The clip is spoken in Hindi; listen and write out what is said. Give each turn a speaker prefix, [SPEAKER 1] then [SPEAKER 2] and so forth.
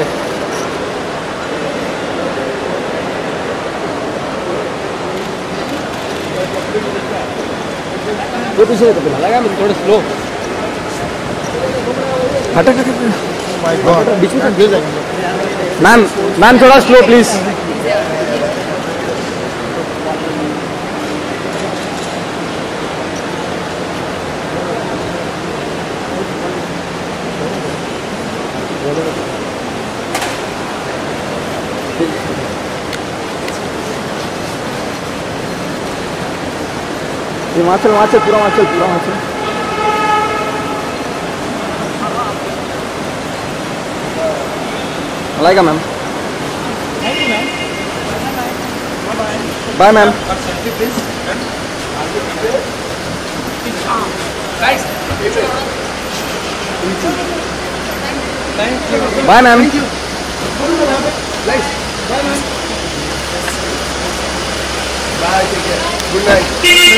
[SPEAKER 1] से। वो पीछे तो पिला लगा मैं थोड़ा स्लो हटा हटा
[SPEAKER 2] माय गॉड
[SPEAKER 1] बीच में गिर जाएगा मैम मैम थोड़ा स्लो प्लीज़ हिमाचल से पूरा वहाँ चल पूरा वहाँ चल लाएगा ma'am bye ma'am bye ma'am
[SPEAKER 2] good night